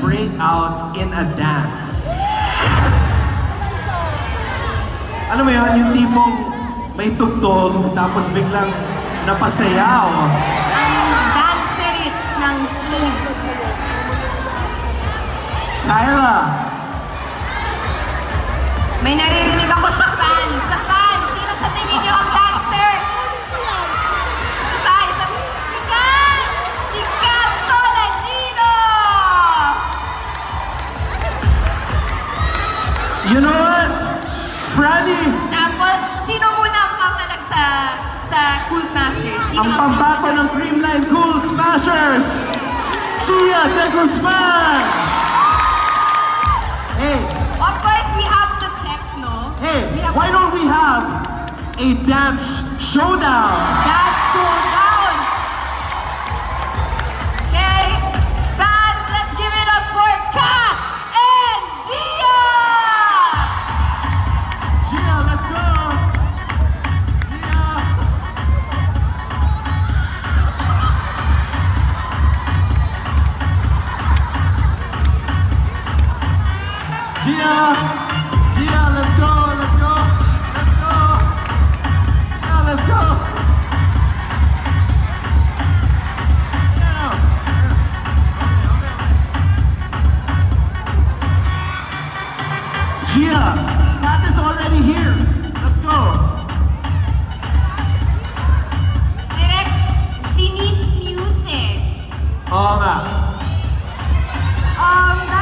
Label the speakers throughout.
Speaker 1: break out in a dance. Alam mo yun, yung tipong may tugtog tapos biglang napasayaw.
Speaker 2: Ang dancerist ng team.
Speaker 1: Kyla,
Speaker 2: May naririnig ako
Speaker 1: you know what? Franny,
Speaker 2: Sample, sino muna ang papalag sa sa Cool Smashers? Sino
Speaker 1: ang pambato ng Creamline Cool Smashers, Jia De Guzman! Hey,
Speaker 2: Of course, we have to check, no?
Speaker 1: hey, why don't we have a dance showdown?
Speaker 2: That showdown! Jia, Kat
Speaker 1: is already here. Let's go.
Speaker 2: Direct, she needs music.
Speaker 1: Oo nga.
Speaker 2: Um, Direct,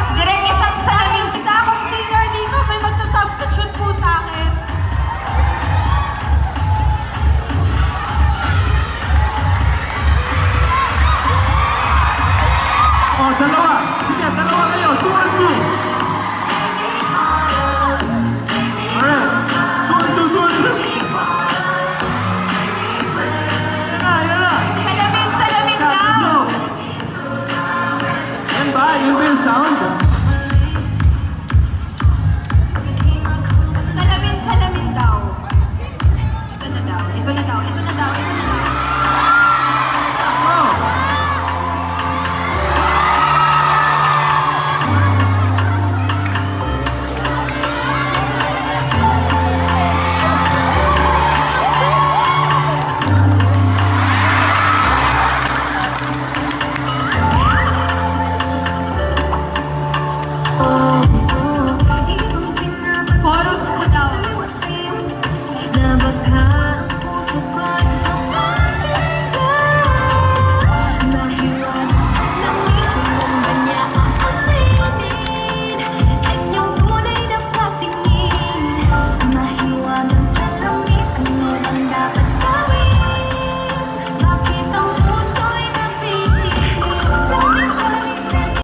Speaker 1: dalawa. Sige, dalawa kayo. Two and two. Alright. Two and two, two and sound?